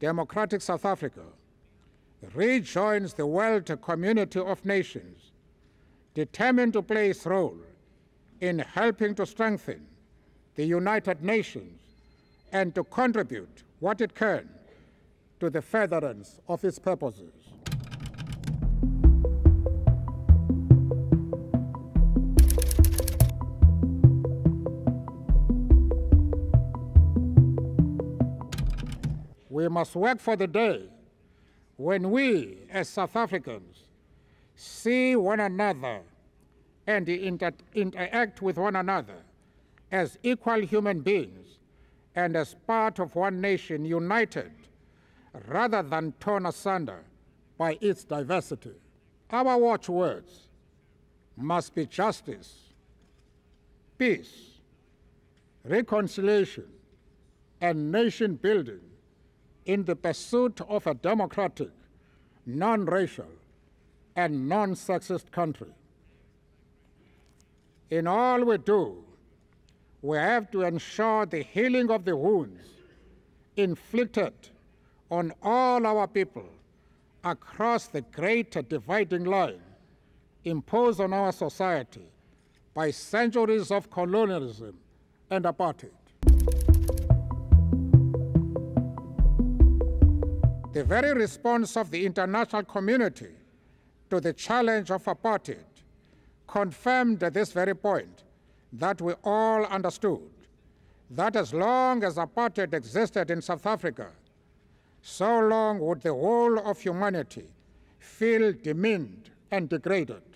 democratic South Africa rejoins the world community of nations determined to play its role in helping to strengthen the United Nations and to contribute what it can to the furtherance of its purposes. We must work for the day when we, as South Africans, see one another and inter interact with one another as equal human beings and as part of one nation united rather than torn asunder by its diversity. Our watchwords must be justice, peace, reconciliation, and nation building in the pursuit of a democratic, non-racial, and non-sexist country. In all we do, we have to ensure the healing of the wounds inflicted on all our people across the great dividing line imposed on our society by centuries of colonialism and apartheid. The very response of the international community to the challenge of apartheid confirmed at this very point that we all understood that as long as apartheid existed in South Africa, so long would the whole of humanity feel demeaned and degraded.